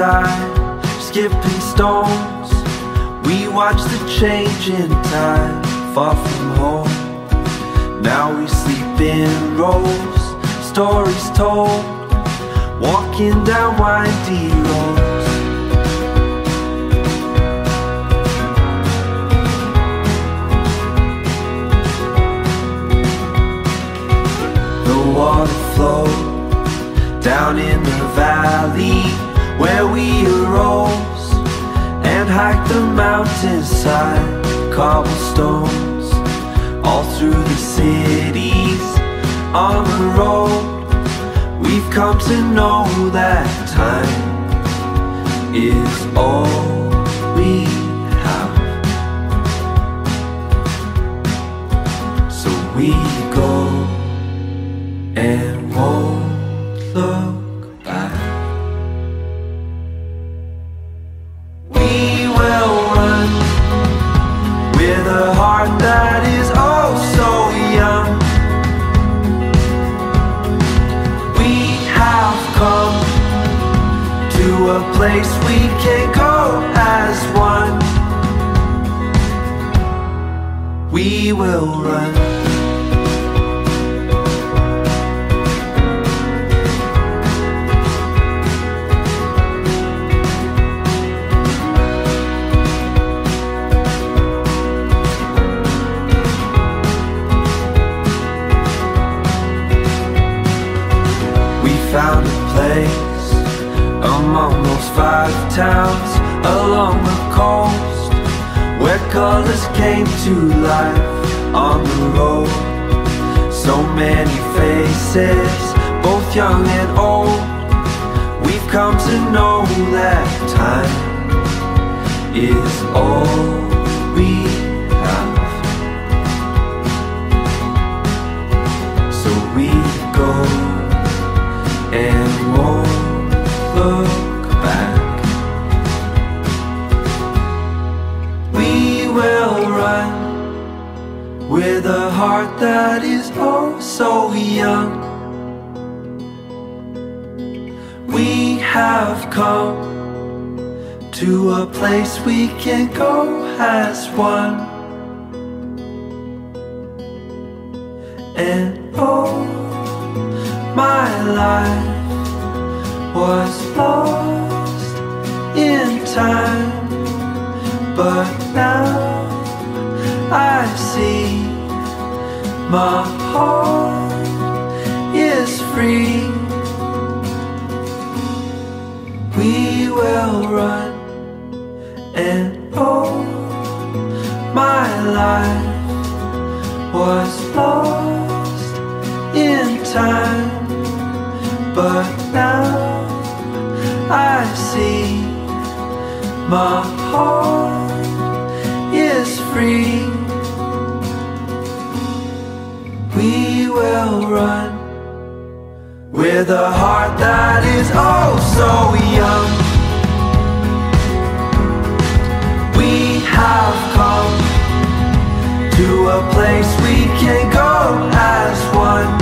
seaside, skipping stones. We watch the change in tide, far from home. Now we sleep in rows, stories told, walking down windy roads. The water flowed down in the valley where we arose and hiked the mountainside, cobblestones all through the cities on the road. We've come to know that time is all we have. So we go a place we can go as one. We will run. Among those five towns along the coast where colors came to life on the road. So many faces, both young and old. We've come to know that time is all we with a heart that is oh so young. We have come to a place we can go as one. And oh, my life was lost in time, but my heart is free. We will run, and oh, my life was lost in time, but now I see my heart a heart that is oh so young. We have come to a place we can go as one.